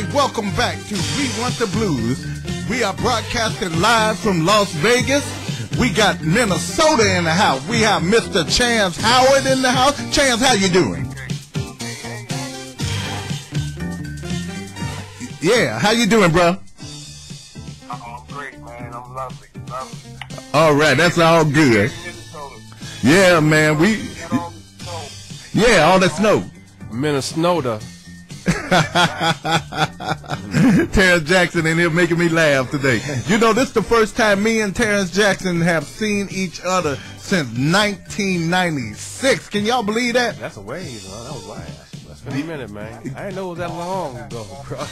say welcome back to We Want the Blues. We are broadcasting live from Las Vegas. We got Minnesota in the house. We have Mr. Chance Howard in the house. Chance, how you doing? Yeah, how you doing, bro? I'm great, man. I'm lovely, lovely. All right, that's all good. Yeah, man, we Get all the yeah, all that snow. Minnesota. Terrance Jackson and here making me laugh today. You know, this is the first time me and Terrance Jackson have seen each other since 1996. Can y'all believe that? That's a ways, huh? That was last. That's been a minute, man. I didn't know it was that long ago, bro.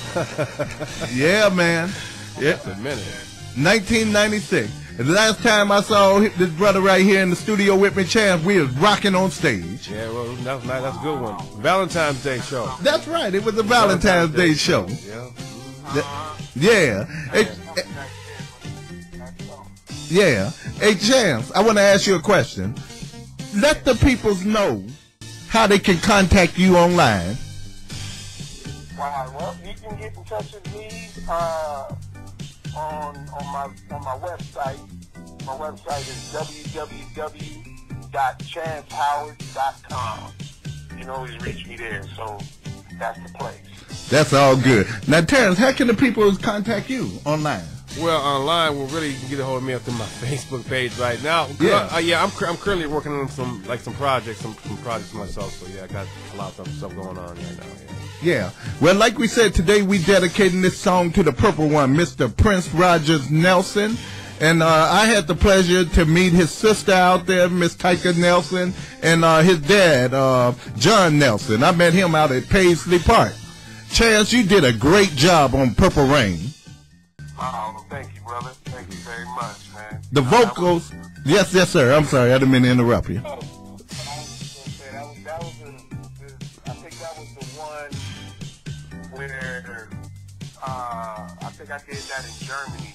Yeah, man. Yeah, That's a minute. 1996. And the last time I saw this brother right here in the studio with me, Chance, we was rocking on stage. Yeah, well, that's nice. That's a good one. Valentine's Day show. That's right. It was a Valentine's Day show. Yeah. Yeah. Hey, yeah. Hey, Chance, I want to ask you a question. Let the peoples know how they can contact you online. Wow. Well, you can get in touch with me uh, on on my on my website. My website is www.chancehoward.com. You can always reach me there, so that's the place. That's all good. Now, Terrance, how can the people contact you online? Well, online, well, really, you can get a hold of me up through my Facebook page right now. Yeah. Uh, yeah, I'm, cur- I'm currently working on some like some projects, some, some projects myself. So yeah, I got a lot of stuff going on right now. Yeah. Yeah. Well, like we said, today we dedicating this song to the purple one, Mr. Prince Rogers Nelson. And uh, I had the pleasure to meet his sister out there, Miss Tyka Nelson, and uh, his dad, uh, John Nelson. I met him out at Paisley Park. Chance, you did a great job on Purple Rain. Oh, thank you, brother. Thank you very much, man. The vocals, yes, yes, sir. I'm sorry, I didn't mean to interrupt you. Think I did that in Germany.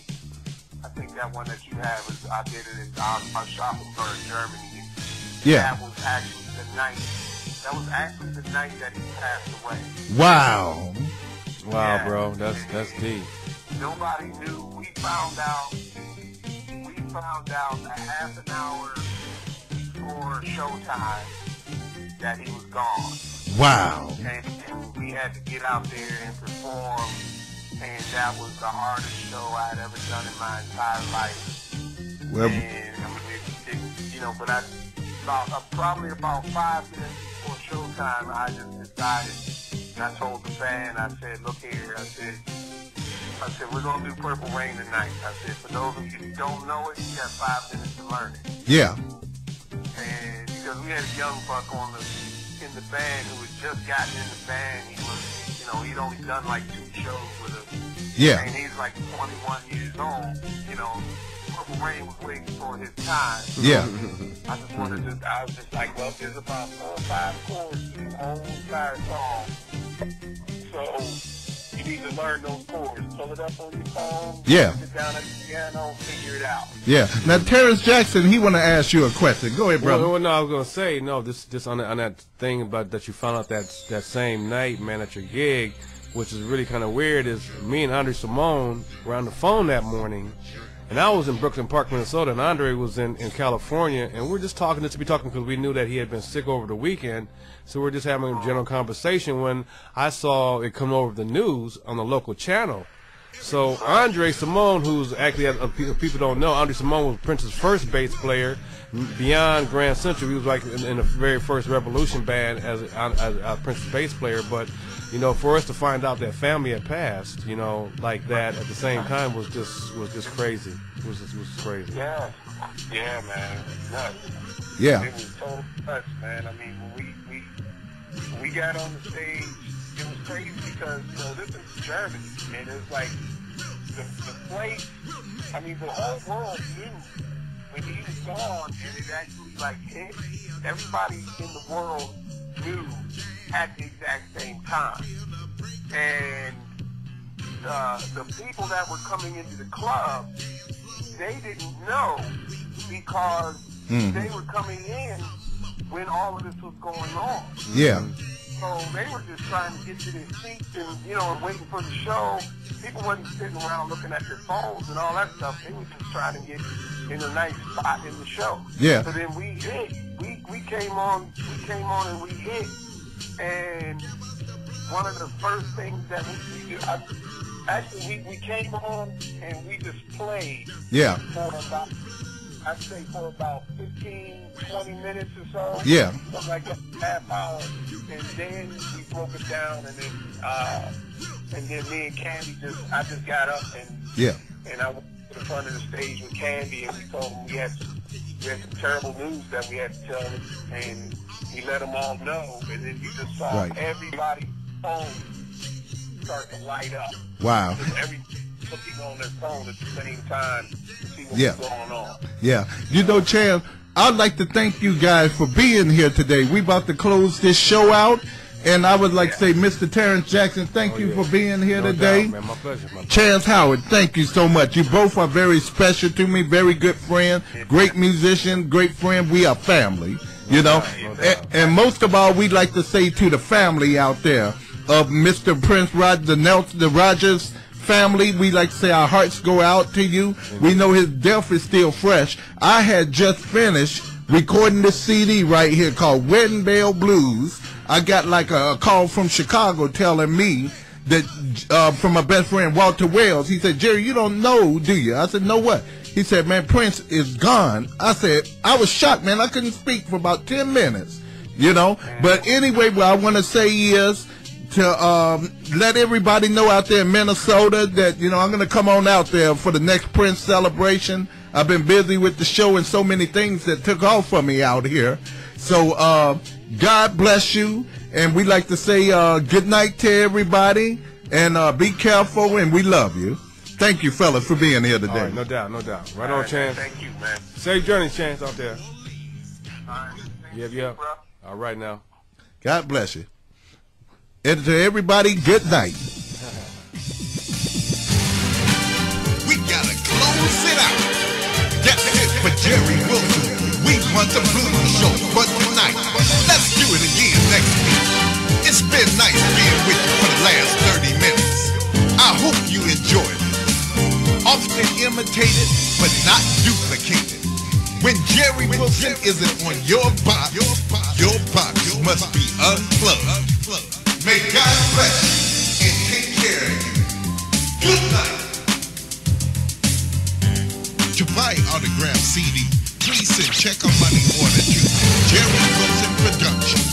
I think that one that you have is, I did it in our, Aschaffenburg, Germany. Yeah. That was actually the night, that was actually the night that he passed away. Wow. Wow, Yeah. bro, that's that's deep. Nobody knew. We found out, we found out a half an hour before showtime that he was gone. Wow. and, and we had to get out there and perform, that was the hardest show I had ever done in my entire life. Well, And I mean, it, it, you know, but I about uh, probably about five minutes before showtime, I just decided. And I told the band, I said, "Look here," I said. I said, we're going to do Purple Rain tonight. I said, for those of you who don't know it, you got five minutes to learn it yeah. and because we had a young buck on the in the band who had just gotten in the band, he was, know, he'd only done like two shows with us, Yeah. and he's like 21 years old. You know, Purple Rain was waiting for his time. Yeah. I just wanted to, I was just like, well, there's about four or five chords to the whole entire song, so need to learn those chords. Pull it up on your phone. Yeah. Sit down at the piano, figure it out. Yeah. Now, Terrance Jackson, he want to ask you a question. Go ahead, brother. Well, well, no, I was gonna say no. This, this on, that- on that thing about that you found out that that same night, man, at your gig, which is really kind of weird. Is me and Andre Cymone were on the phone that morning, and I was in Brooklyn Park, Minnesota, and Andre was in, in California, and we're just talking just to be talking because we knew that he had been sick over the weekend. So we're just having a general conversation when I saw it come over the news on the local channel. So Andre Cymone, who's actually, uh, pe- people don't know, Andre Cymone was Prince's first bass player. Beyond Grand Central, he was like in, in the very first Revolution band as, as, as a Prince's bass player. But you know, for us to find out that family had passed, you know, like that at the same time was just was just crazy. It was just, was crazy. Yeah, yeah, man, nuts. Yeah. It was total nuts, man. I mean, when we we we got on the stage, it was crazy because you know this is Germany, and it's like the the place. I mean, the whole world knew when he was gone, and it actually like hit. Everybody in the world knew at the exact same time, and uh, the people that were coming into the club, they didn't know because Mhm. they were coming in when all of this was going on. Yeah. So they were just trying to get to their seats and, you know, waiting for the show. People wasn't sitting around looking at their phones and all that stuff. They were just trying to get in a nice spot in the show. Yeah. So then we hit. We we came on. We came on and we hit. And one of the first things that we, we do, I, actually we, we came on and we just played Yeah. for about, I'd say for about 15, 20 minutes or so. Yeah. Something like that, half hour. And then we broke it down and then, uh, and then me and Candy just, I just got up and, Yeah. and I went to the front of the stage with Candy and we told them we had, we had some terrible news that we had to tell him, and we let them all know. And then you just saw Right. everybody's phone start to light up. Wow. Every looking on their phone at the same time to see what's Yeah. going on. Yeah. You know, Chan, I'd like to thank you guys for being here today. We about to close this show out. And I would like to say, Mr. Terrance Jackson, thank Oh, you yeah. for being here No today. doubt, man. My pleasure. My pleasure. Chance Howard, thank you so much. You both are very special to me, very good friend, great musician, great friend. We are family, you know. no doubt. And, and most of all, we'd like to say to the family out there of Mr. Prince Roger, the Nelson, the Rogers family, we like to say our hearts go out to you. We know his death is still fresh. I had just finished recording this CD right here called Wedding Bell Blues. I got like a, a call from Chicago telling me that uh, from my best friend Walter Wells. He said, Jerry, you don't know, do you? I said, no what? He said, man, Prince is gone. I said, I was shocked, man. I couldn't speak for about 10 minutes, you know. But anyway, what I want to say is to um, let everybody know out there in Minnesota that, you know, I'm going to come on out there for the next Prince celebration. I've been busy with the show and so many things that took off for me out here. So, uh, God bless you. And we'd like to say uh, good night to everybody. And uh, be careful, and we love you. Thank you, fellas, for being here today. right, no doubt, no doubt. Right All on, right, Chance. Thank you, man. Safe journey, Chance, out there. All right. Yep, yep. All right now. God bless you. And to everybody, good night. We gotta close it out. That's it for Jerry Wilson. We want the blues show for tonight. Let's do it again next week. It's been nice being with you for the last 30 minutes. I hope you enjoyed it. Often imitated, but not duplicated. When Jerry Wilson isn't on your box, your box must be unplugged. May God bless you and take care of you. Good night. To buy autographed CD, please send check or money order to Jerry Wilson Productions,